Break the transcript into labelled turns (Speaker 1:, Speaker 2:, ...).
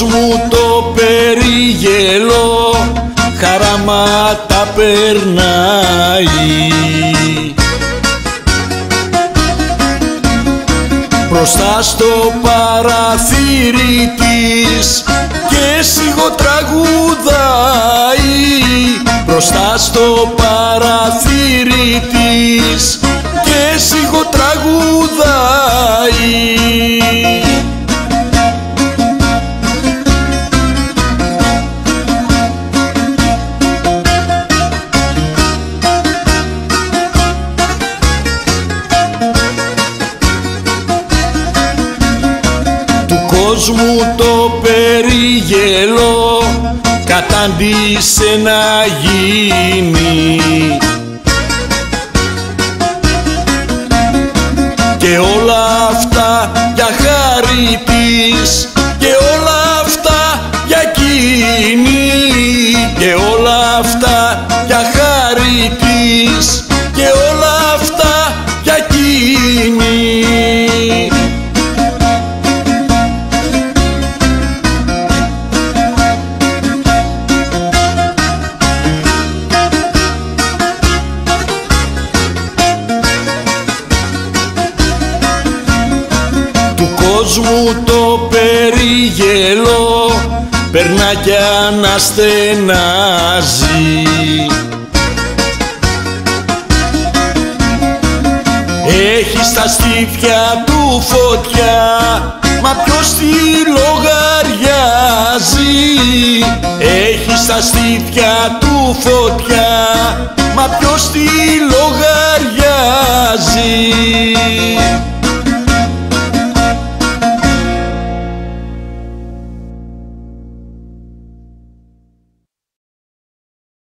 Speaker 1: κόσμου το περιγελό χαράματα περνάει. Μπροστά στο παραθύρι της και σιγοτραγουδάει Μπροστά στο παραθύρι της και σιγοτραγουδάει κόσμου το περιγελό κατάντησε να γίνει. Και όλα αυτά για χάρη της κόσμου το περιγελό περνά κι αναστενάζει. Έχεις στα στήθια του φωτιά μα ποιος τη λογαριάζει. Έχεις στα στήθια του φωτιά μα ποιος τη λογαριάζει